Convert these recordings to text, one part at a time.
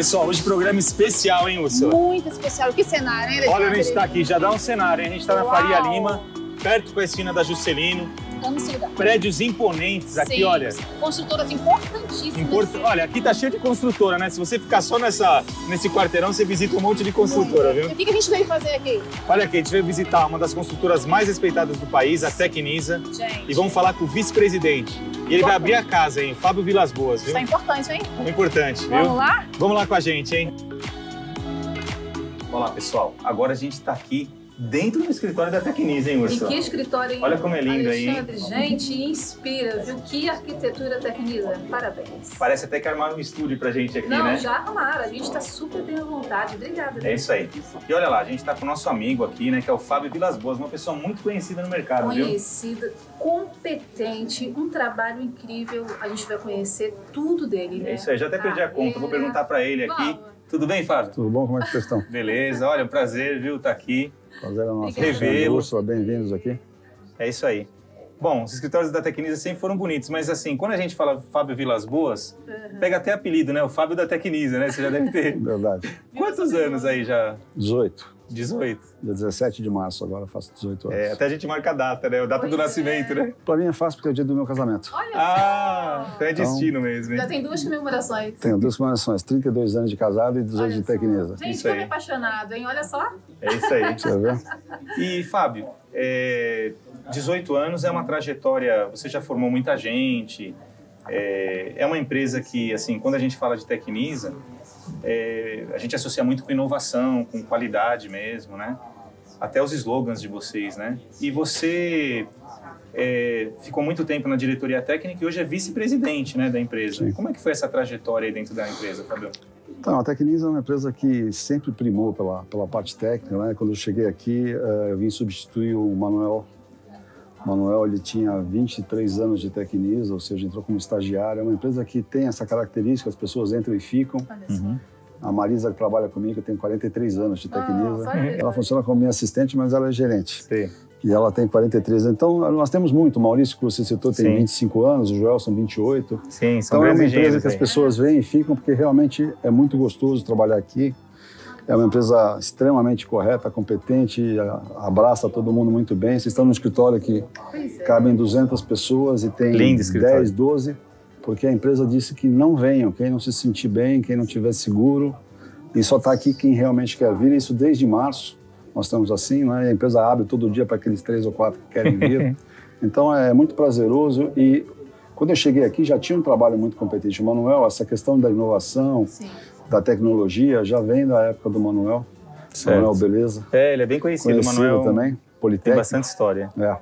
pessoal, hoje programa especial, hein, Ursula? Muito especial. Que cenário, hein, Olha onde a gente tá aqui, já dá um cenário, hein? A gente tá na Faria Lima, perto com a esquina da Juscelino. Estamos sim, Prédios imponentes aqui, Sim, olha. Construtoras importantíssimas. Import... Olha, aqui tá cheio de construtora, né? Se você ficar só nessa, nesse quarteirão, você visita um monte de construtora, E viu? o que que a gente veio fazer aqui? Olha aqui, a gente veio visitar uma das construtoras mais respeitadas do país, a Tecnisa, Gente, e vamos falar com o vice-presidente. E ele vai abrir a casa, hein? Fábio Vilas Boas, viu? Isso é importante, hein? É importante, viu? Vamos lá? Vamos lá com a gente, hein? Olá, pessoal. Agora a gente está aqui dentro do escritório da Tecnisa, hein, E Ursula? que escritório, hein? Olha como é lindo aí, hein? Alexandre, gente, inspira, viu? Que arquitetura tecniza. Parabéns. Parece até que armaram um estúdio pra gente aqui, Não, né? já arrumaram. A gente tá super bem à vontade. Obrigada. É isso aí. E olha lá, a gente tá com o nosso amigo aqui, né, que é o Fábio Vilas Boas, uma pessoa muito conhecida no mercado, viu? Conhecida, competente, um trabalho incrível. A gente vai conhecer tudo dele, né? É isso aí, já até perdi a conta, vou perguntar pra ele aqui. Vamos. Tudo bem, Fábio? Tudo bom? Como é que vocês estão? Beleza, olha, um prazer, viu, tá aqui. Prazer é nosso. Úrsula, bem-vindos aqui. É isso aí. Bom, os escritórios da Tecnisa sempre foram bonitos, mas assim, quando a gente fala Fábio Vilas Boas, pega até apelido, né? O Fábio da Tecnisa, né? Você já deve ter. Verdade. Quantos anos aí já? 18. 18. Dia 17 de março, agora faço 18 anos. É, até a gente marca a data, né? A data do Pois nascimento, é. né? Pra mim é fácil porque é o dia do meu casamento. Olha Ah, só. então é destino mesmo, Já hein? tem duas comemorações. Tenho duas comemorações, 32 anos de casado e 18 Olha de tecnisa. Gente, Isso como aí. é apaixonado, hein? Olha só. É isso aí. Você vê? E, Fábio, é, 18 anos é uma trajetória, você já formou muita gente, é, é uma empresa que, assim, quando a gente fala de Tecnisa, é, a gente associa muito com inovação, com qualidade mesmo, né? Até os slogans de vocês, né? E você é, ficou muito tempo na diretoria técnica e hoje é vice-presidente né, da empresa. Sim. Como é que foi essa trajetória aí dentro da empresa, Fábio? Então, a Tecnisa é uma empresa que sempre primou pela, pela parte técnica. Né? Quando eu cheguei aqui, eh, eu vim substituir o Manuel. O Manuel ele tinha 23 anos de Tecnisa, ou seja, entrou como estagiário. É uma empresa que tem essa característica, as pessoas entram e ficam. Só. A Marisa, que trabalha comigo, tem 43 anos de Tecnisa. Nossa, olha ela funciona como minha assistente, mas ela é gerente. Sim. E ela tem 43 anos. Então, nós temos muito. O Maurício, que você citou, tem Sim. 25 anos, o Joelson, 28. Sim, são Então, é uma grandes empresa que as pessoas vêm e ficam, porque realmente é muito gostoso trabalhar aqui. É uma empresa extremamente correta, competente, abraça todo mundo muito bem. Vocês estão num escritório que é. cabem 200 pessoas e tem Lindo escritório. 10, 12, porque a empresa disse que não venham, quem não se sentir bem, quem não tiver seguro, e só está aqui quem realmente quer vir, isso desde março. Nós estamos assim, né? a empresa abre todo dia para aqueles três ou quatro que querem vir. então é muito prazeroso e quando eu cheguei aqui já tinha um trabalho muito competente. O Manuel, essa questão da inovação, Sim. Da tecnologia, já vem da época do Manuel. Certo. Manuel Beleza, É, ele é bem conhecido, o conhecido Manuel também, tem Politécnico. bastante história. É.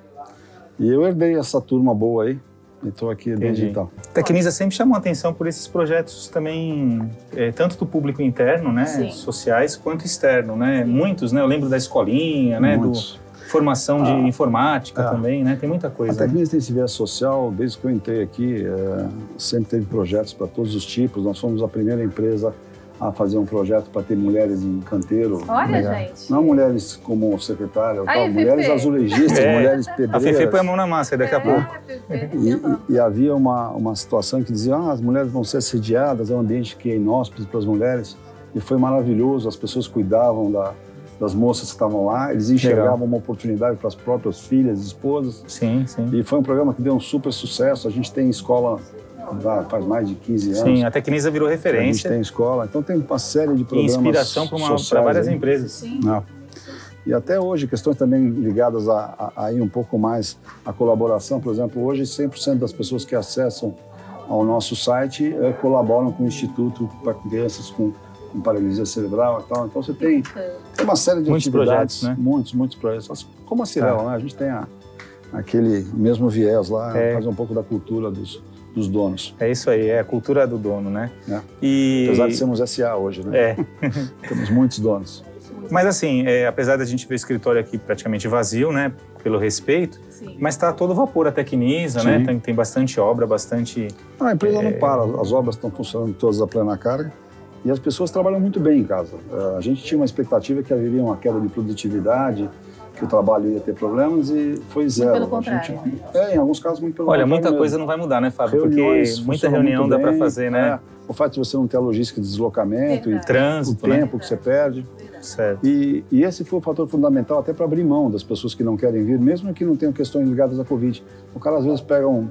E eu herdei essa turma boa aí e estou aqui desde Entendi. então. Tecnisa sempre chamou atenção por esses projetos também, é, tanto do público interno, né, Sim. sociais, quanto externo, né? Muitos, né? Eu lembro da escolinha, né, do Muitos. formação de Ah, informática é. também, né? Tem muita A coisa. né? Tecnisa tem esse viés social, desde que eu entrei aqui, é, sempre teve projetos para todos os tipos. Nós fomos a primeira empresa a fazer um projeto para ter mulheres em canteiro. Olha, Legal. gente. Não mulheres como secretária, Aí, tal, mulheres Fefe. azulejistas, É. mulheres A pedreiras. Fefe põe a mão na massa daqui a pouco. É, perfeito. E, e- e havia uma, uma situação que dizia ah, as mulheres vão ser assediadas, é um ambiente que é inóspito para as mulheres. E foi maravilhoso, as pessoas cuidavam da- das moças que estavam lá, eles enxergavam uma oportunidade para as próprias filhas, esposas. Sim, sim. E foi um programa que deu um super sucesso. A gente tem escola faz mais de 15 anos. Sim, a Tecnisa virou a gente referência tem escola, então tem uma série de e programas inspiração para sociais várias aí. empresas. Sim. Não. E até hoje, questões também ligadas a, a, a ir um pouco mais à colaboração. Por exemplo, hoje 100% das pessoas que acessam ao nosso site eh, colaboram com o Instituto para crianças com, com paralisia cerebral e tal. Então você tem, tem uma série de Muitos atividades, projetos, né? muitos, muitos projetos. Como a Cirel, Tá. né? A gente tem a- aquele mesmo viés lá, É. faz um pouco da cultura dos, dos donos. É isso aí, é a cultura do dono, né? É. E Apesar de sermos SA hoje, né? é, Temos muitos donos. mas assim, é, apesar da gente ver o escritório aqui praticamente vazio, né, pelo respeito, Sim. mas está todo vapor a Tecnisa, né? Sim. Tem, tem bastante obra, bastante Não, a empresa É. não para, as obras estão funcionando todas a plena carga e as pessoas trabalham muito bem em casa. Eh, A gente tinha uma expectativa que haveria uma queda de produtividade, que o trabalho ia ter problemas e foi zero. pelo A contrário. gente- é, em alguns casos muito pelo Olha, contrário muita mesmo. coisa não vai mudar, né, Fábio? Reuniões Porque muita reunião muito dá para fazer, né? é. o fato de você não ter a logística de deslocamento, e Verdade. o Trânsito, né? tempo que você perde. Certo. E, e esse foi o fator fundamental até para abrir mão das pessoas que não querem vir, mesmo que não tenham questões ligadas à Covid. O cara às vezes pega um,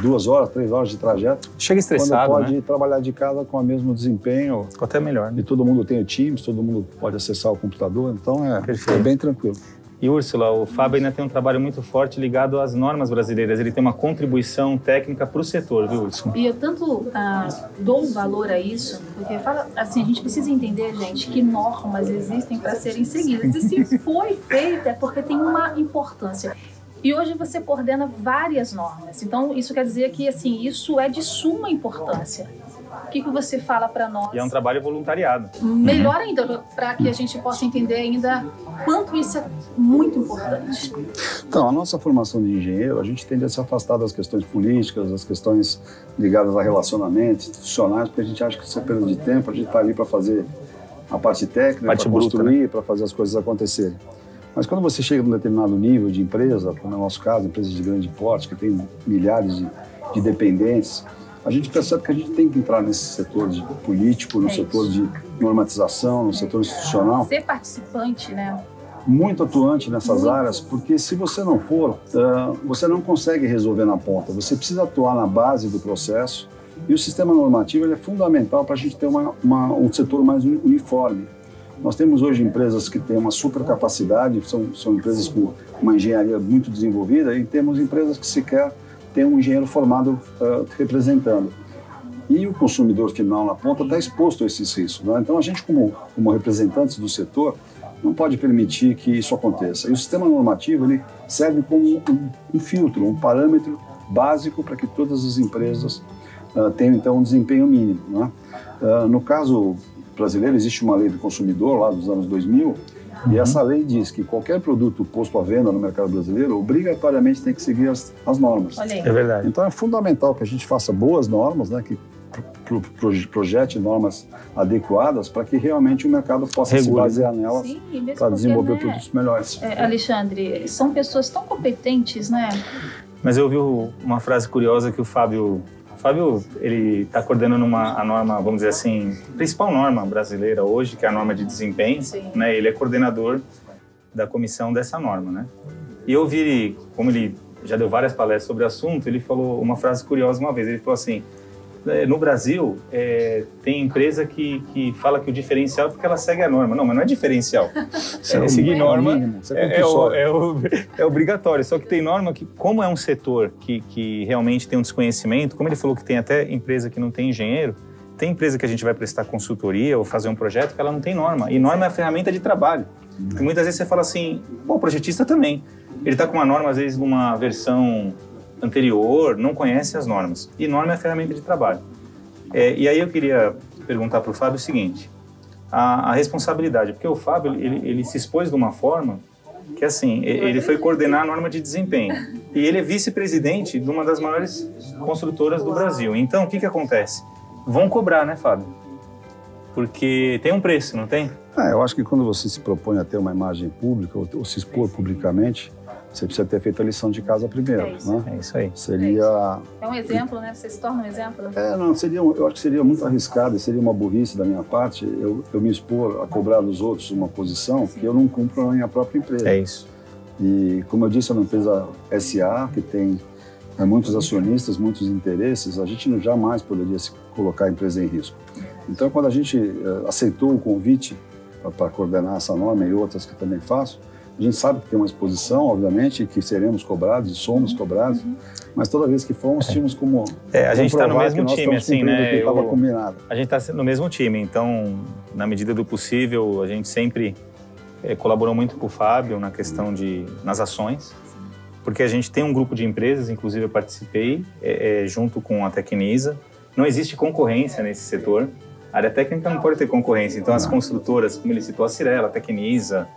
duas horas, três horas de trajeto, Chega estressado, quando pode né? trabalhar de casa com o mesmo desempenho. Ficou até melhor, né? E todo mundo tem o Teams, todo mundo pode acessar o computador, então é, Perfeito. é bem tranquilo. E Úrsula, o Fábio ainda tem um trabalho muito forte ligado às normas brasileiras. Ele tem uma contribuição técnica para o setor, viu, Úrsula? E eu tanto ah, dou um valor a isso, porque fala assim, a gente precisa entender, gente, que normas existem para serem seguidas. E se foi feita é porque tem uma importância. E hoje você coordena várias normas. Então, isso quer dizer que assim, isso é de suma importância. O que, que você fala para nós? E é um trabalho voluntariado. Melhor ainda, para que a gente possa entender ainda quanto isso é muito importante. Então, a nossa formação de engenheiro, a gente tende a se afastar das questões políticas, das questões ligadas a relacionamentos institucionais, porque a gente acha que isso é perda de tempo, a gente está ali para fazer a parte técnica, para bruta, construir, para fazer as coisas acontecerem. Mas quando você chega num determinado nível de empresa, como é o nosso caso, empresas de grande porte, que tem milhares de, de dependentes, a gente percebe que a gente tem que entrar nesse setor de político, no É setor de normatização, no setor institucional, Ser participante, né? muito atuante nessas Muito. áreas, porque se você não for, ah, você não consegue resolver na ponta. Você precisa atuar na base do processo e o sistema normativo é fundamental para a gente ter uma, uma- um setor mais uni- uniforme. Nós temos hoje empresas que têm uma super capacidade, são, são empresas com uma engenharia muito desenvolvida e temos empresas que sequer têm um engenheiro formado ah, representando. E o consumidor final na ponta está exposto a esses riscos. né? Então a gente, como, como representantes do setor, não pode permitir que isso aconteça. E o sistema normativo ele serve como um, um filtro, um parâmetro básico para que todas as empresas ah, tenham então um desempenho mínimo. né? Ah, no caso brasileiro existe uma lei do consumidor lá dos anos 2000 e essa lei diz que qualquer produto posto à venda no mercado brasileiro obrigatoriamente tem que seguir as, as normas. É verdade. Então é fundamental que a gente faça boas normas, né, que pro- pro- projete normas adequadas para que realmente o mercado possa Regule. se basear nelas para desenvolver né, produtos melhores. é, Alexandre, são pessoas tão competentes, né? Mas eu ouvi uma frase curiosa que o Fábio... O Fábio, ele está coordenando uma, a norma, vamos dizer assim, principal norma brasileira hoje, que é a norma de desempenho. Sim. Né? Ele é coordenador da comissão dessa norma, né? E eu ouvi, como ele já deu várias palestras sobre o assunto, ele falou uma frase curiosa uma vez. Ele falou assim: "É, no Brasil, é, tem empresa que, que fala que o diferencial é porque ela segue a norma. Não, mas não é diferencial. Isso É, o seguir norma mínimo, é É, é, o- é o- é obrigatório, só que tem norma que, como é um setor que, que realmente tem um desconhecimento, como ele falou que tem até empresa que não tem engenheiro, tem empresa que a gente vai prestar consultoria ou fazer um projeto que ela não tem norma. E norma é a ferramenta de trabalho. E muitas vezes você fala assim, o projetista também. Ele está com uma norma, às vezes, numa versão anterior, não conhece as normas. E norma é a ferramenta de trabalho. É, e aí eu queria perguntar para o Fábio o seguinte, a, a responsabilidade, porque o Fábio, ele, ele se expôs de uma forma que, assim, ele foi coordenar a norma de desempenho. E ele é vice-presidente de uma das maiores construtoras do Brasil. Então, o que que acontece? Vão cobrar, né, Fábio? Porque tem um preço, não tem? É, eu acho que quando você se propõe a ter uma imagem pública ou, ou se expor publicamente, você precisa ter feito a lição de casa primeiro, É isso. né? É isso aí. Seria É um exemplo, né? Você se torna um exemplo. É, não, seria, eu acho que seria muito arriscado, e seria uma burrice da minha parte eu, eu me expor a cobrar dos outros uma posição que eu não cumpro na minha própria empresa. É isso. E, como eu disse, é uma empresa SA que tem é, muitos acionistas, muitos interesses. A gente jamais poderia se colocar a empresa em risco. Então, quando a gente eh, aceitou o convite para coordenar essa norma e outras que também faço, a gente sabe que tem uma exposição, obviamente, que seremos cobrados e somos cobrados, mas toda vez que fomos, tínhamos como É, a gente está no mesmo time, assim, né? Eu- combinado. A gente está no mesmo time, então, na medida do possível, a gente sempre eh, colaborou muito com o Fábio na questão de nas ações, porque a gente tem um grupo de empresas, inclusive eu participei eh, eh, junto com a Tecnisa. Não existe concorrência nesse setor. A área técnica não pode ter concorrência. Então, as construtoras, como ele citou, a Cirela, a Tecnisa,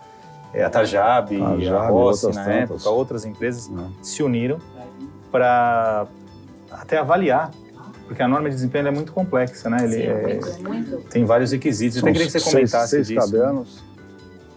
eh, a Tajab, Tajab, a Rossi, na tantas. época, outras empresas né? se uniram para até avaliar, porque a norma de desempenho é muito complexa, né? Ele Sim, é- muito, tem vários requisitos. Eu até queria que você São comentasse seis, seis disso. cadernos.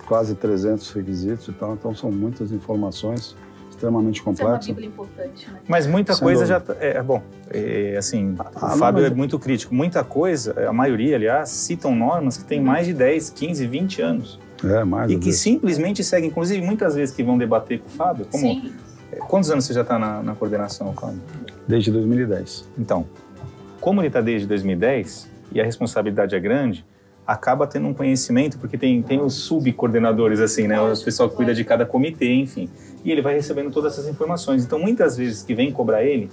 quase 300 requisitos e tal, então são muitas informações extremamente Isso é uma importante, né? Mas muita Sem coisa dúvida. já. tá- É, bom, é, assim, Ah, o Fábio é muito crítico. Muita coisa, a maioria, aliás, citam normas que têm mais de 10, 15, 20 anos. É, mais E que vezes. simplesmente seguem, inclusive muitas vezes que vão debater com o Fábio. Como, Sim. Quantos anos você já está na, na coordenação, Fábio? Desde 2010. Então, como ele está desde 2010 e a responsabilidade é grande, acaba tendo um conhecimento, porque tem, tem os subcoordenadores, assim, né? O pessoal que cuida de cada comitê, enfim. E ele vai recebendo todas essas informações. Então, muitas vezes que vem cobrar ele,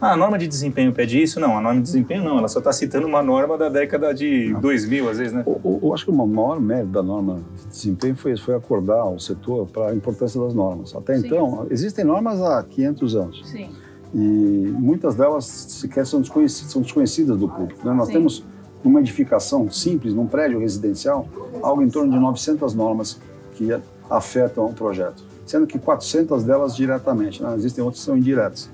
ah, a norma de desempenho pede isso? Não, a norma de desempenho não, ela só está citando uma norma da década de 2000, às vezes, né? Eu acho que o maior mérito da norma de desempenho foi, foi acordar o setor para a importância das normas. Até Sim. então, existem normas há 500 anos Sim. e muitas delas sequer são desconhecidas, são desconhecidas do público. né? Nós Sim. temos numa edificação simples, num prédio residencial, algo em torno de 900 normas que afetam o projeto, sendo que 400 delas diretamente, né? existem outras que são indiretas.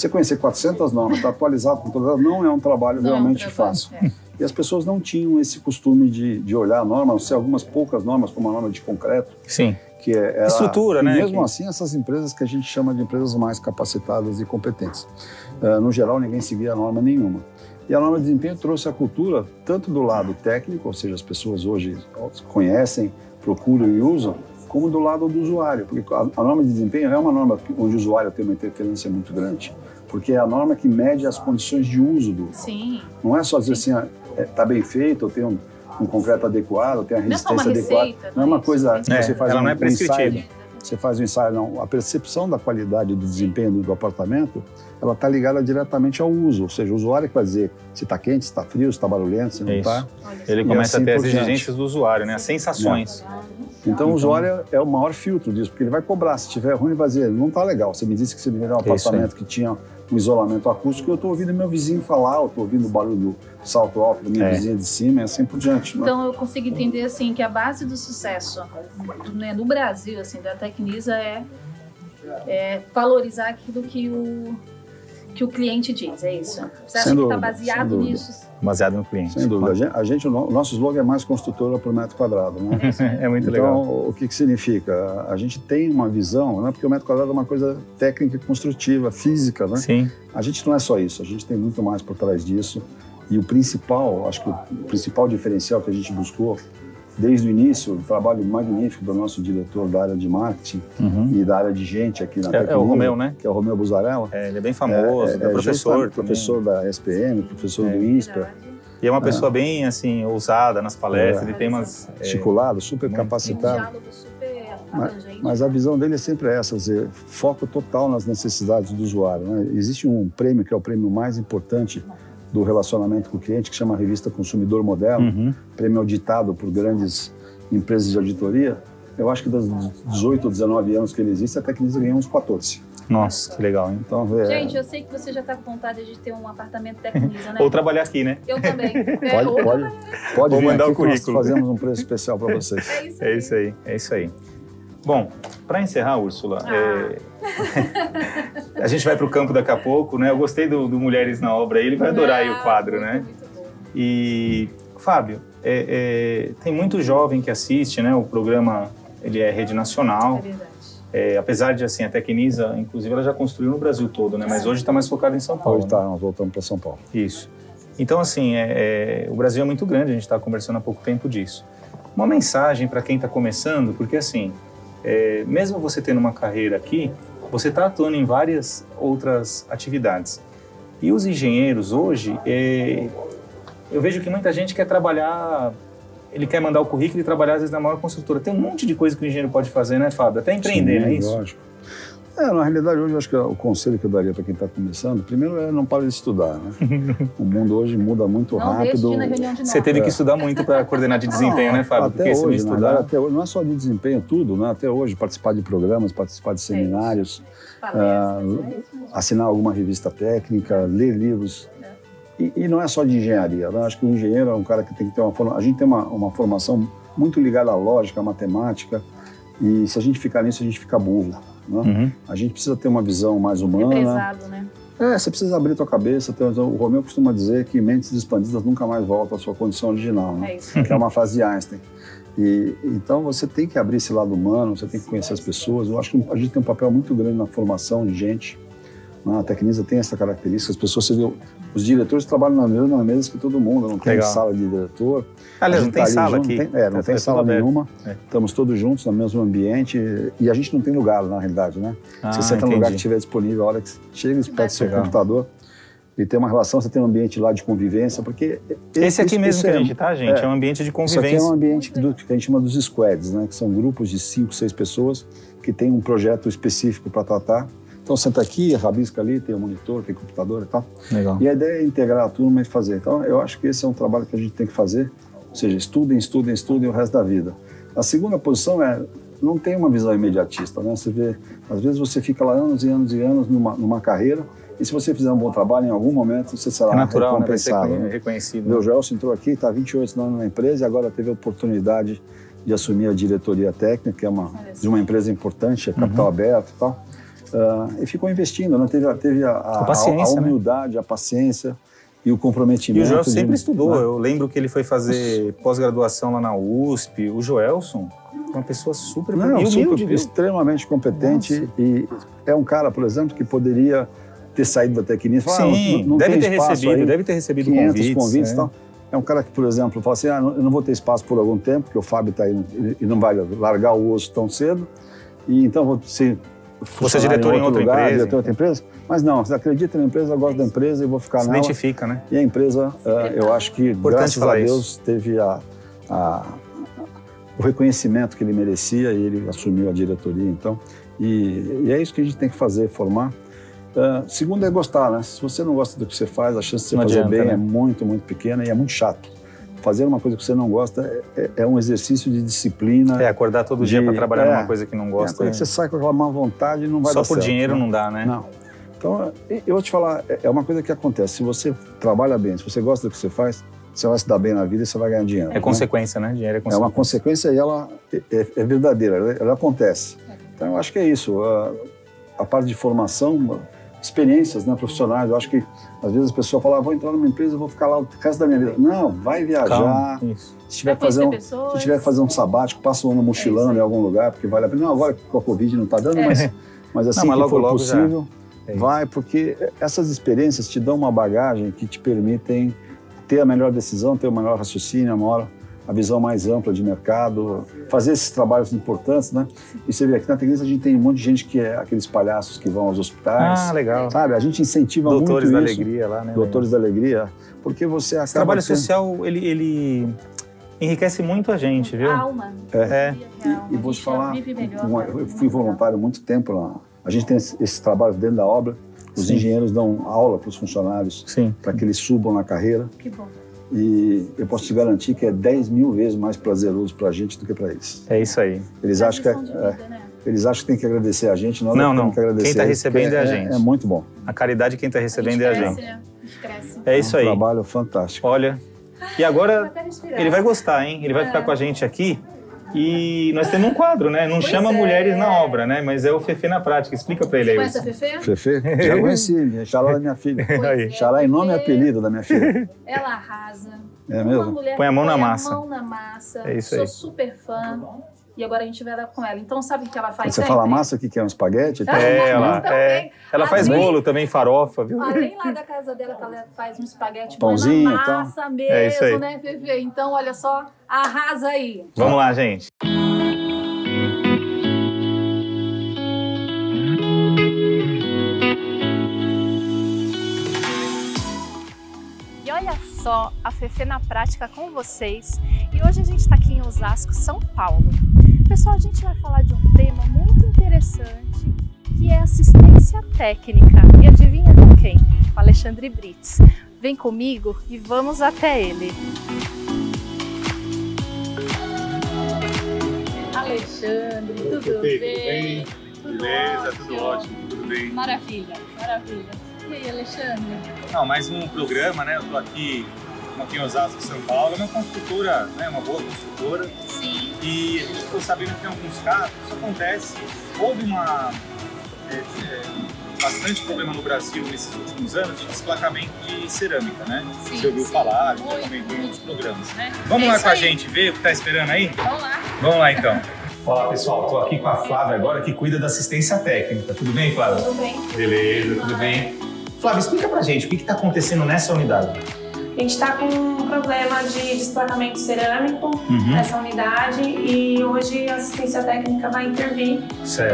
Você conhecer 400 normas, estar atualizado com todas não é um trabalho Não, realmente trabalho, fácil. é. E as pessoas não tinham esse costume de, de olhar a norma, a ser algumas poucas normas, como a norma de concreto, Sim. que é era- Estrutura, e né? Mesmo Que- assim, essas empresas que a gente chama de empresas mais capacitadas e competentes. Ah, no geral, ninguém seguia norma nenhuma. E a norma de desempenho trouxe a cultura tanto do lado técnico, ou seja, as pessoas hoje conhecem, procuram e usam, como do lado do usuário, porque a, a norma de desempenho é uma norma onde o usuário tem uma interferência muito grande, porque é a norma que mede as condições de uso do, Sim. não é só dizer assim, ah, é, bem feito, eu tenho um, um concreto adequado, eu tenho a Não é resistência adequada. receita, Não é uma coisa que É, você faz ela um, não é um prescritiva. ensaio, você faz um ensaio, não. A percepção da qualidade do desempenho do, do apartamento, ela está ligada diretamente ao uso, ou seja, o usuário que vai dizer se está quente, se está frio, se está barulhento, se não está. Olha Ele E começa assim a ter as por diante. exigências do usuário, né? As sensações. Então, o usuário é o maior filtro disso, porque ele vai cobrar. Se tiver ruim, ele vai dizer, não está legal. Você me disse que você me vendeu um É apartamento que tinha um isolamento acústico e eu estou ouvindo meu vizinho falar, eu estou ouvindo o barulho do salto alto da minha É. vizinha de cima e assim por diante. né? Então eu consigo entender assim que a base do sucesso do, né, no Brasil assim da Tecnisa é, é valorizar aquilo que o que o cliente diz, é isso. Você acha Sem que está baseado nisso? Baseado no cliente. Sem dúvida. A gente, a gente- o no- nosso slogan é mais construtora por metro quadrado, né? É muito então, legal. o que, que significa? A gente tem uma visão, né? porque o metro quadrado é uma coisa técnica e construtiva, física, né? Sim. A gente não é só isso, a gente tem muito mais por trás disso. E o principal, acho que o principal diferencial que a gente buscou desde o início, o trabalho magnífico do nosso diretor da área de marketing Uhum. e da área de gente aqui na É- é o Romeu, né? Que é o Romeu Buzarella. É, ele é bem famoso, é, justamente professor. também. professor da SPM, professor É. do INSPER. E é uma pessoa bem, assim, ousada nas palestras. É. Ele tem umas... é, articulado, super um capacitado. super abrangente. Mas a visão dele é sempre essa, dizer, foco total nas necessidades do usuário. né? Existe um prêmio que é o prêmio mais importante do relacionamento com o cliente, que chama Revista Consumidor Moderno, Uhum. prêmio auditado por grandes empresas de auditoria. Eu acho que das 18 ou 19 anos que ele existe, a Tecnisa ganhou uns 14. Nossa, que legal, hein? Então, é, Gente, eu sei que você já está com vontade de ter um apartamento Tecnisa, né? Ou trabalhar aqui, né? Eu também. É, pode, pode, pode Vou mandar aqui o que nós currículo. fazemos um preço especial para vocês. É isso, É isso aí, é isso aí. Bom, para encerrar, Úrsula, Ah. é, a gente vai para o campo daqui a pouco, né? Eu gostei do, do Mulheres na Obra, ele vai adorar aí o quadro, Ah, né? muito bom. E, Fábio, é, é, tem muito jovem que assiste, né? O programa, ele é rede É nacional. verdade. É, apesar de, assim, a Tecnisa, inclusive, ela já construiu no Brasil todo, né? Mas hoje está mais focada em São Paulo. Hoje né? tá, nós voltamos para São Paulo. Isso. Então, assim, é, é, o Brasil é muito grande, a gente está conversando há pouco tempo disso. Uma mensagem para quem está começando, porque, assim, é, mesmo você tendo uma carreira aqui, você está atuando em várias outras atividades. E os engenheiros hoje, é, eu vejo que muita gente quer trabalhar, ele quer mandar o currículo e trabalhar, às vezes, na maior construtora. Tem um monte de coisa que o engenheiro pode fazer, né, Fábio? Até empreender, Sim, é isso? Lógico. É, na realidade, hoje eu acho que o conselho que eu daria para quem está começando, primeiro é não para de estudar, né? o mundo hoje muda muito Não rápido. de Você teve que estudar muito para coordenar de desempenho, né, Fábio? Até Porque não hoje, na estudar... verdade, até hoje, não é só de desempenho, tudo, né? Até hoje, participar de programas, participar de seminários, Palestras, ah, é mesmo. assinar alguma revista técnica, ler livros. E, e não é só de engenharia, né? Acho que o engenheiro é um cara que tem que ter uma formação. A gente tem uma, uma formação muito ligada à lógica, à matemática, e se a gente ficar nisso, a gente fica burro. Né? Uhum. A gente precisa ter uma visão mais humana, Represado, né? É, você precisa abrir tua cabeça. O Romeu costuma dizer que mentes expandidas nunca mais voltam à sua condição original, né? É isso. que é uma frase de Einstein. E, então você tem que abrir esse lado humano, você tem que conhecer as pessoas. Eu acho que a gente tem um papel muito grande na formação de gente. A Tecnisa tem essa característica. As pessoas, você vê, os diretores trabalham na mesma mesa que todo mundo, não tem Legal. sala de diretor. Aliás, não tem tá sala junto, aqui. Não tem, é, não É tem tudo sala nenhuma. É. Estamos todos juntos no mesmo ambiente e a gente não tem lugar, na realidade, né? Ah, você senta no lugar que estiver disponível, a hora que chega, você pede seu Legal. computador e tem uma relação, você tem um ambiente lá de convivência, porque... Esse aqui isso- mesmo que a é- gente tá, gente, é, é. um ambiente de isso aqui convivência. é um ambiente do, que a gente chama dos squads, né? Que são grupos de cinco, seis pessoas que têm um projeto específico para tratar. Então senta aqui, rabisca ali, tem um monitor, tem computador e tal. Legal. E a ideia é integrar a turma e fazer. Então eu acho que esse é um trabalho que a gente tem que fazer. Ou seja, estudem, estudem, estudem o resto da vida. A segunda posição é não tem uma visão imediatista, né? Você vê, às vezes você fica lá anos e anos e anos numa, numa carreira e se você fizer um bom trabalho, em algum momento você será É natural, né? Vai ser recompensado. né? reconhecido. Meu Gelson entrou aqui, está 28 anos na empresa e agora teve a oportunidade de assumir a diretoria técnica, que é uma, de uma empresa importante, é capital Uhum. aberto e tal. Ah, e ficou investindo, né? teve, a- teve a, a, paciência, a né? humildade, a paciência e o E comprometimento. o Joel de- sempre estudou. né? Eu lembro que ele foi fazer pós-graduação lá na USP. O Joelson, uma pessoa super Não, e super- humilde, viu? extremamente competente e é um cara, por exemplo, que poderia ter saído da Tecnis. falar, "Ah, Sim, não, não deve tem ter recebido, aí, deve ter recebido 500 convites. convites é. e tal. É um cara que, por exemplo, fala assim, ah, eu não vou ter espaço por algum tempo, porque o Fábio está aí e não vai largar o osso tão cedo, e então vou ser funcionário diretor em outro outra lugar, empresa, diretor em outra empresa. Mas não, você acredita na empresa, eu gosto da empresa e vou ficar Se nela. identifica, né? E a empresa, eh, eu acho que, Importante graças a Deus, teve a, a- o reconhecimento que ele merecia e ele assumiu a diretoria, então. E, e é isso que a gente tem que fazer, formar. Eh, segundo é gostar, né? Se você não gosta do que você faz, a chance de você Não fazer adianta, bem né? é muito, muito pequena e é muito chato. Fazer uma coisa que você não gosta é, é- é um exercício de disciplina. É, acordar todo dia De- para trabalhar é. numa coisa que não É gosta. coisa que você sai com aquela má vontade e não vai Só dar por certo, dinheiro né? não dá, né? Não. Então, eu vou te falar, é- é uma coisa que acontece. Se você trabalha bem, se você gosta do que você faz, você vai se dar bem na vida e você vai ganhar dinheiro. É né? consequência, né? Dinheiro é É consequência. uma consequência e ela é, é- é verdadeira, ela, ela acontece. Então, eu acho que é isso. A, a parte de formação, experiências né, profissionais. Eu acho que, às vezes, a pessoa fala, ah, vou entrar numa empresa, vou ficar lá o resto da minha vida. Não, vai viajar. Calma. Se tiver, Vai que fazer um, pessoas. se tiver que fazer um sabático, passa um ano mochilando em algum lugar, porque vale a pena. Não, agora com a Covid não está dando, É. mas, mas assim Não, mas que logo, for logo já. possível, É vai, porque essas experiências te dão uma bagagem que te permitem ter a melhor decisão, ter o melhor raciocínio, a maior a visão mais ampla de mercado, fazer esses trabalhos importantes, né? E você vê aqui na Tecnisa a gente tem um monte de gente que é aqueles palhaços que vão aos hospitais, Ah, legal. sabe? A gente incentiva Doutores muito da isso. Alegria lá, né? Doutores da Alegria, porque você acaba Esse trabalho tendo- social, ele, ele enriquece muito a gente, viu? Alma. É. E, e vou te falar, um- né? eu fui voluntário há muito tempo lá. A gente tem esse, esse trabalho dentro da obra. Os Sim. engenheiros dão aula para os funcionários Sim. para que eles subam na carreira. Que bom. E eu posso te garantir que é 10 mil vezes mais prazeroso para a gente do que para eles. É isso aí. Eles acham que, é- é, vida, né? eles acham que tem que agradecer a gente, nós Não, temos não. que agradecer Quem tá porque recebendo é a gente. É muito bom. A caridade quem está recebendo é a cresce, gente. né? A gente cresce. É isso um aí. trabalho fantástico. Olha. E agora ele vai gostar, hein? Ele vai É. ficar com a gente aqui. E nós temos um quadro, né? Não Pois chama é. Mulheres na Obra, né? Mas é o Fefe na prática. Explica pra ele aí. Conhece a. Fefe? Fefe, já conheci, Xará da minha filha. Pois Aí. é, Xará em nome e apelido da minha filha. Ela arrasa. É Uma mesmo? mulher Põe a mão na põe massa. A mão na massa. É isso Sou aí. super fã. E agora a gente vai lá com ela. Então sabe o que ela faz Você sempre? fala massa, o que é um espaguete? É, ela, também. é, ela faz Além- bolo também, farofa, viu? Além lá da casa dela, que ela faz um espaguete Pãozinho põe e na tal. massa mesmo, É isso aí. né, Fefe? Então, olha só, arrasa aí. Vamos lá, gente. E olha só, a Fefe na prática com vocês. E hoje a gente está aqui em Osasco, São Paulo. Pessoal, a gente vai falar de um tema muito interessante, que é assistência técnica. E adivinha com quem? Com Alexandre Brits. Vem comigo e vamos até ele. Alexandre, tudo bem? tudo bem? Beleza, tudo ótimo, tudo bem. Maravilha, maravilha. E aí, Alexandre? Não, mais um programa, né? Eu tô aqui, aqui em Osasco, São Paulo. É uma construtora, né? Uma boa construtora. Sim. E a gente ficou sabendo que em alguns casos isso acontece. Houve uma. é, é, bastante problema no Brasil nesses últimos anos de desplacamento de cerâmica, né? Sim, Você ouviu sim. falar, já Muito, comentou em outros programas. Né? Vamos É lá com a aí. gente ver o que tá esperando aí? Vamos lá. Vamos lá então. Olá pessoal, estou aqui com a Flávia agora que cuida da assistência técnica. Tudo bem, Flávia? Tudo bem? Beleza, tudo bem. Flávia, explica pra gente o que está acontecendo nessa unidade. A gente está com um problema de desplacamento cerâmico Uhum. nessa unidade e hoje a assistência técnica vai intervir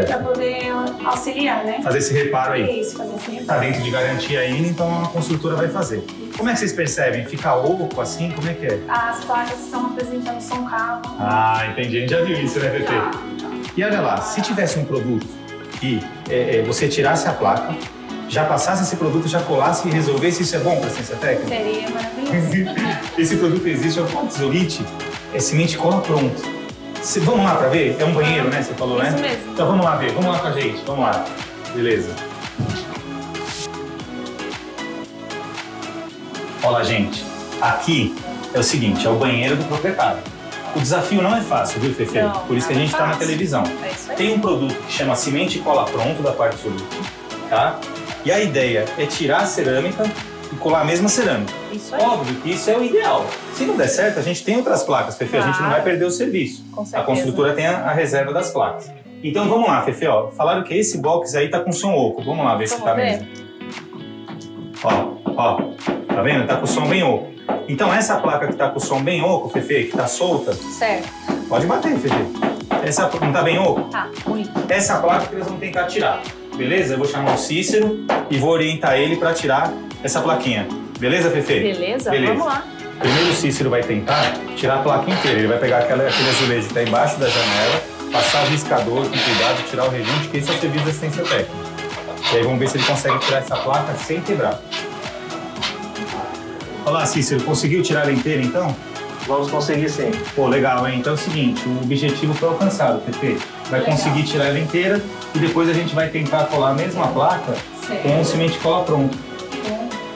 para poder auxiliar, né? Fazer esse reparo aí. Isso, fazer esse Tá dentro de garantia ainda, então a construtora vai fazer. Como é que vocês percebem? Fica oco assim? Como é que é? As placas estão apresentando som cavo. Ah, entendi. A gente já viu isso, né, Pepe? E olha lá, se tivesse um produto que é, é, você tirasse a placa, já passasse esse produto, já colasse e resolvesse, isso é bom para ciência técnica? Seria maravilhoso. esse produto existe, é o Cortisolite, é semente cola pronto. Cê- vamos lá para ver? É um banheiro, né? Você falou, Isso né? mesmo. Então vamos lá ver, vamos lá com a gente, vamos lá. Beleza. Olha, gente, aqui é o seguinte, é o banheiro do proprietário. O desafio não é fácil, viu, Fefe? Não, Por isso que a é gente está na televisão. É isso. Tem um produto que chama Cimente e Cola Pronto da Quartzolite, tá? E a ideia é tirar a cerâmica e colar a mesma cerâmica. Isso aí. Óbvio que isso é o ideal. Se não der certo, a gente tem outras placas, Fefe, a gente não Claro. vai perder o serviço. Com A construtora tem a, a reserva das placas. Então vamos lá, Fefe, ó. Falaram que esse box aí tá com som oco. Vamos lá ver se Vamos tá ver? mesmo. Ó, ó. Tá vendo? Tá com som bem oco. Então essa placa que tá com som bem oco, Fefe, que tá solta, Certo. pode bater, Fefe. Essa não tá bem oco? Tá, muito. Essa placa que eles vão tentar tirar. Beleza? Eu vou chamar o Cícero e vou orientar ele para tirar essa plaquinha. Beleza, Fefe? Beleza? Beleza. Vamos lá. Primeiro o Cícero vai tentar tirar a placa inteira. Ele vai pegar aquela, aquele azulejo que está embaixo da janela, passar o riscador com cuidado, tirar o rejunte, que esse é o serviço de assistência técnica. E aí vamos ver se ele consegue tirar essa placa sem quebrar. Olá, Cícero, conseguiu tirar ela inteira então? Vamos conseguir sim. Pô, legal, hein? Então é o seguinte, o objetivo foi alcançado, Fefe. Vai Legal. conseguir tirar ela inteira e depois a gente vai tentar colar a mesma placa com o cimento cola pronto.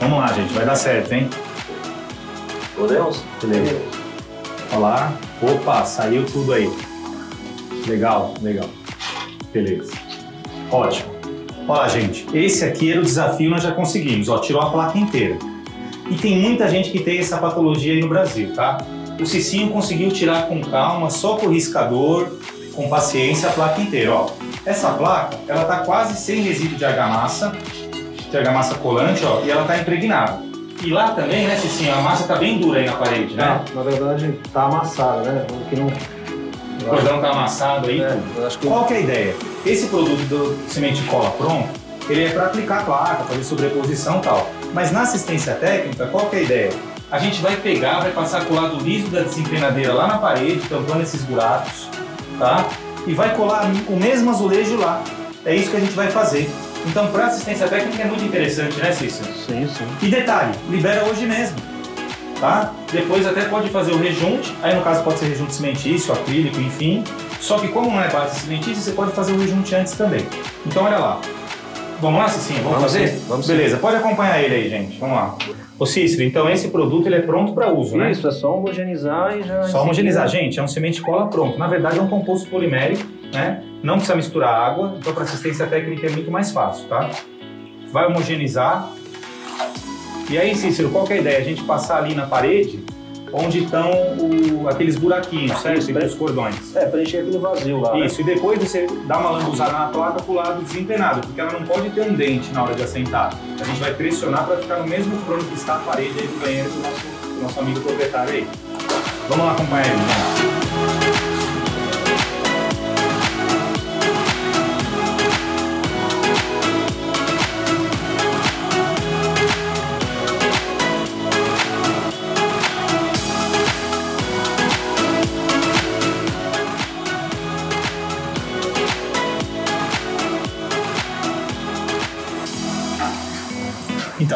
Vamos lá, gente, vai dar certo, hein? Podemos? Beleza. Olha lá. Opa, saiu tudo aí. Legal, legal. Beleza. Ótimo. Olha, gente, esse aqui era o desafio, nós já conseguimos. Ó, tirou a placa inteira. E tem muita gente que tem essa patologia aí no Brasil, tá? O Cicinho conseguiu tirar com calma, só com o riscador, com paciência, a placa inteira, ó. Essa placa, ela tá quase sem resíduo de argamassa, de argamassa colante, ó, e ela tá impregnada. E lá também, né, Cicinho, a massa tá bem dura aí na parede, né? Na verdade, tá amassado, né? O que não. O cordão tá amassado aí. É, que Qual que é a ideia? Esse produto do semente cola pronto, ele é para aplicar a placa, fazer sobreposição e tal. Mas na assistência técnica, qual que é a ideia? A gente vai pegar, vai passar colado liso da desempenadeira lá na parede, tampando esses buracos, tá? E vai colar o mesmo azulejo lá. É isso que a gente vai fazer. Então, para assistência técnica é muito interessante, né, Cícero? sim, sim. E detalhe, libera hoje mesmo, tá? Depois até pode fazer o rejunte, aí no caso pode ser rejunte cimentício, acrílico, enfim. Só que como não é base cimentícia, você pode fazer o rejunte antes também. Então olha lá. Vamos lá, Cicinho? Vamos, Vamos fazer? sim, vamos sim. Beleza, pode acompanhar ele aí, gente. Vamos lá. Ô Cícero, então esse produto ele é pronto para uso, né? Isso, é só homogeneizar e já. Só homogeneizar, gente, é um semente cola pronto. Na verdade é um composto polimérico, né? Não precisa misturar água, então para assistência técnica é muito mais fácil, tá? Vai homogeneizar. E aí, Cícero, qual que é a ideia? A gente passar ali na parede onde estão o- aqueles buraquinhos, certo? Isso, Entre né? os cordões. É, preencher aquele vazio lá. né? Isso, e depois você dá uma lambuzada na placa pro lado desempenado, porque ela não pode ter um dente na hora de assentar. A gente vai pressionar para ficar no mesmo plano que está a parede aí do banheiro do nosso, do nosso amigo proprietário aí. Vamos lá acompanhar ele, gente.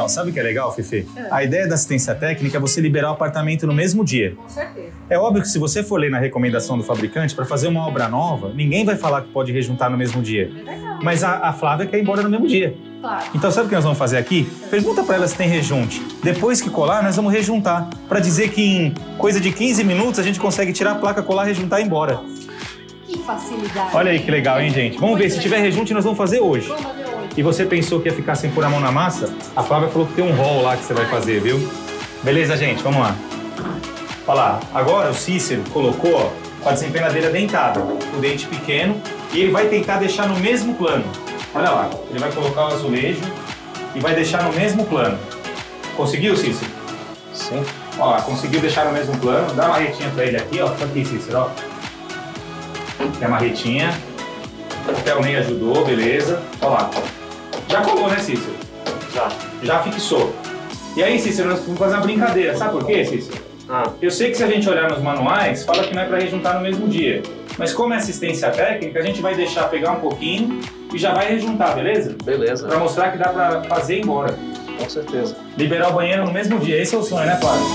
Então, sabe o que é legal, Fifi? A ideia da assistência técnica é você liberar o apartamento no mesmo dia. Com certeza. É óbvio que se você for ler na recomendação do fabricante, para fazer uma obra nova, ninguém vai falar que pode rejuntar no mesmo dia. Mas a, a Flávia quer ir embora no mesmo dia. Claro. Então sabe o que nós vamos fazer aqui? Pergunta para ela se tem rejunte. Depois que colar, nós vamos rejuntar. Para dizer que em coisa de 15 minutos a gente consegue tirar a placa, colar, rejuntar e ir embora. Que facilidade. Olha aí que legal, hein, gente? Vamos ver, se tiver rejunte, nós vamos fazer hoje. Vamos fazer hoje. E você pensou que ia ficar sem pôr a mão na massa, a Flávia falou que tem um roll lá que você vai fazer, viu? Beleza, gente? Vamos lá. Olha lá, agora o Cícero colocou ó, com a desempenadeira dentada, o dente pequeno, e ele vai tentar deixar no mesmo plano. Olha lá, ele vai colocar o azulejo e vai deixar no mesmo plano. Conseguiu, Cícero? Sim. Ó, lá, conseguiu deixar no mesmo plano. Dá uma retinha pra ele aqui, ó. Tá aqui, Cícero, ó. Tem a marretinha. Até o Ney ajudou, beleza. Ó lá. Já colou, né, Cícero? Já. Já fixou. E aí, Cícero, nós vamos fazer uma brincadeira. Sabe por quê, Cícero? Ah, Eu sei que se a gente olhar nos manuais, fala que não é para rejuntar no mesmo dia. Mas como é assistência técnica, a gente vai deixar pegar um pouquinho e já vai rejuntar, beleza? beleza. Para mostrar que dá para fazer e ir embora. Com certeza. Liberar o banheiro no mesmo dia. Esse é o sonho, né, Flávio?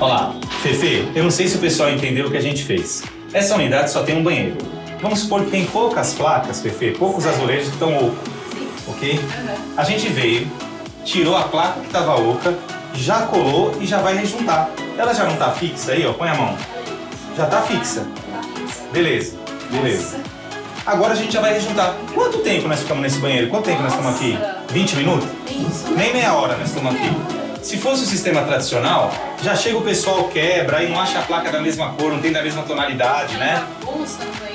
Olha Fefe, eu não sei se o pessoal entendeu o que a gente fez. Essa unidade só tem um banheiro. Vamos supor que tem poucas placas, Fefe, poucos azulejos que estão ocos, ok? A gente veio, tirou a placa que estava oca, já colou e já vai rejuntar. Ela já não está fixa aí, ó, põe a mão. Já está fixa. Beleza, beleza. Agora a gente já vai rejuntar. Quanto tempo nós ficamos nesse banheiro? Quanto tempo nós estamos aqui? 20 minutos? Nem meia hora nós estamos aqui. Se fosse o sistema tradicional, já chega o pessoal, quebra, e não acha a placa da mesma cor, não tem da mesma tonalidade, né?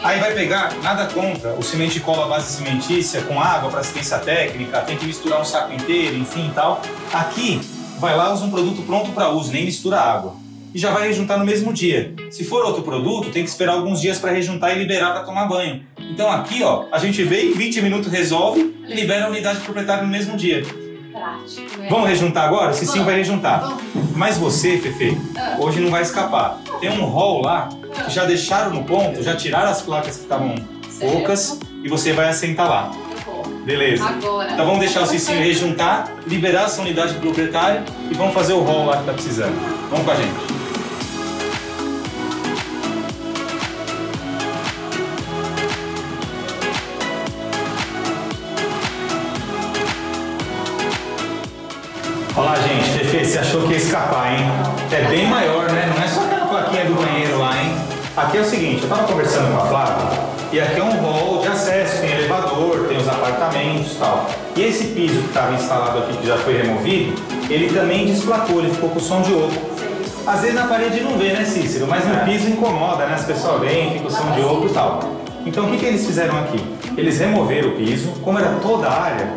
Aí vai pegar, nada contra, o cimento cola base cimentícia com água para assistência técnica, tem que misturar um saco inteiro, enfim e tal. Aqui, vai lá, usa um produto pronto para uso, nem mistura água. E já vai rejuntar no mesmo dia. Se for outro produto, tem que esperar alguns dias para rejuntar e liberar para tomar banho. Então aqui, ó, a gente vem, 20 minutos resolve e libera a unidade proprietária no mesmo dia. Prático, né? Vamos rejuntar agora? Se sim, Vamos. vai rejuntar. Vamos. Mas você, Fefe, hoje não vai escapar. Tem um rol lá que já deixaram no ponto, já tiraram as placas que estavam poucas e você vai assentar lá. Beleza. Agora. Então vamos deixar o Cicinho rejuntar, liberar essa unidade proprietária e vamos fazer o rol lá que tá precisando. Vamos com a gente. Escapar, hein? É bem maior, né? Não é só aquela plaquinha do banheiro lá, hein? Aqui é o seguinte, eu tava conversando com a Flávia e aqui é um hall de acesso, tem elevador, tem os apartamentos e tal. E esse piso que estava instalado aqui, que já foi removido, ele também desplacou, ele ficou com som de oco. Às vezes na parede não vê, né, Cícero? Mas no piso incomoda, né? As pessoas veem, fica o som de oco e tal. Então o que, que eles fizeram aqui? Eles removeram o piso, como era toda a área,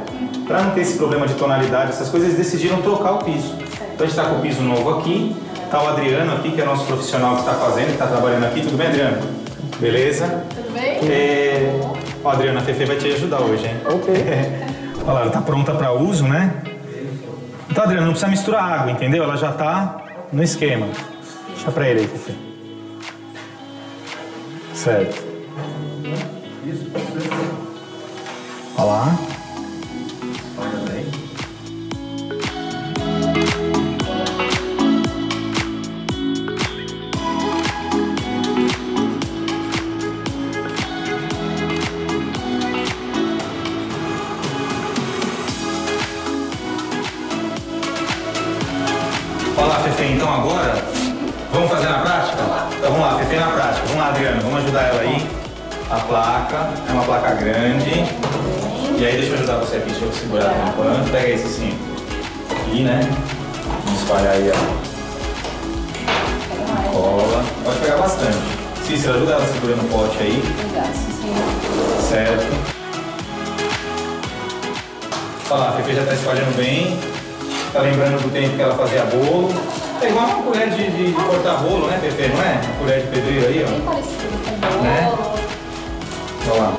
para não ter esse problema de tonalidade, essas coisas, eles decidiram trocar o piso. Então a gente está com o piso novo aqui, tá o Adriano aqui, que é nosso profissional que está fazendo, que está trabalhando aqui. Tudo bem, Adriano? Beleza? Tudo bem? É... Ó, Adriano, a Fefe vai te ajudar hoje, hein? Ok. Olha lá, ela tá pronta para uso, né? Então, Adriano, não precisa misturar água, entendeu? Ela já tá no esquema. Deixa pra ele aí, Fefe. Certo. Olha lá. Agora vamos fazer na prática? Então vamos lá, Fefe na prática. Vamos lá, Adriano, vamos ajudar ela aí. A placa, é uma placa grande. E aí deixa eu ajudar você aqui, deixa eu segurar por enquanto. Pega esse sim. Aqui, né? Vamos espalhar aí a cola. Pode pegar bastante. Cícero, ajuda ela segurando o pote aí. Certo. Olha lá, a Fefe já está espalhando bem. Tá lembrando do tempo que ela fazia bolo. É igual uma colher de, de- de cortar bolo, né, Fefe? Não é? Uma colher de pedreiro aí, ó. Bem parecido com o Né? bolo. Olha lá.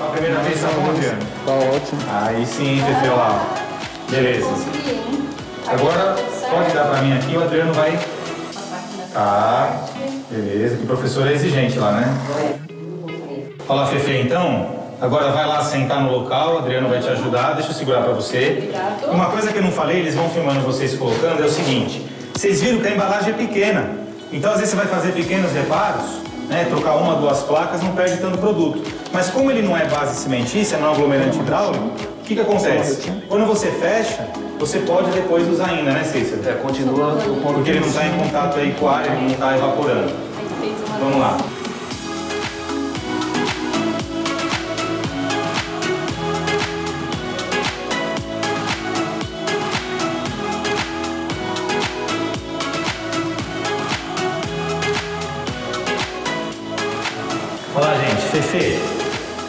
A primeira vez tá bom, Adriano? Tá ótimo. Aí sim, olha lá. Beleza. Agora pode dar pra mim aqui, o Adriano vai. Tá, beleza, que o professor é exigente lá, né? Olha lá, Fefe, então, agora vai lá sentar no local, o Adriano vai te ajudar, deixa eu segurar pra você. Uma coisa que eu não falei, eles vão filmando vocês colocando, é o seguinte, vocês viram que a embalagem é pequena. Então, às vezes, você vai fazer pequenos reparos, né, trocar uma, duas placas, não perde tanto produto. Mas como ele não é base cimentícia, não é um aglomerante hidráulico, o que, que acontece? Quando você fecha, você pode depois usar ainda, né, Cícero? É, continua o ponto Porque ele não está em contato aí com a área, ele não está evaporando. Aí fez uma Vamos lá. Olá, gente. Fefe,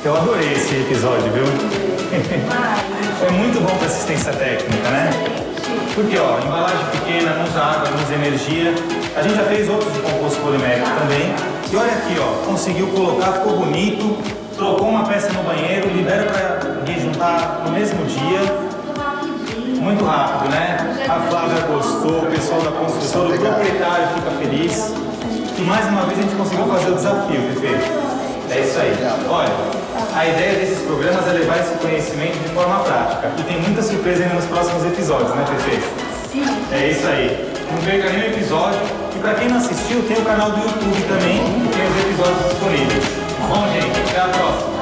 eu adorei esse episódio, viu? Foi muito bom para assistência técnica, né? Porque, ó, embalagem pequena, não usa água, não usa energia. A gente já fez outros de composto polimérico também. E olha aqui, ó, conseguiu colocar, ficou bonito, trocou uma peça no banheiro, libera para rejuntar no mesmo dia. Muito rápido, né? A Flávia gostou, o pessoal da construtora, o proprietário fica feliz. E mais uma vez a gente conseguiu fazer o desafio, Fefe. É isso aí. Olha, a ideia desses programas é levar esse conhecimento de forma prática. E tem muita surpresa ainda nos próximos episódios, né, Fefe? Sim. É isso aí. Não perca nenhum episódio. E para quem não assistiu, tem o canal do YouTube também, que tem os episódios disponíveis. Bom, gente, até a próxima.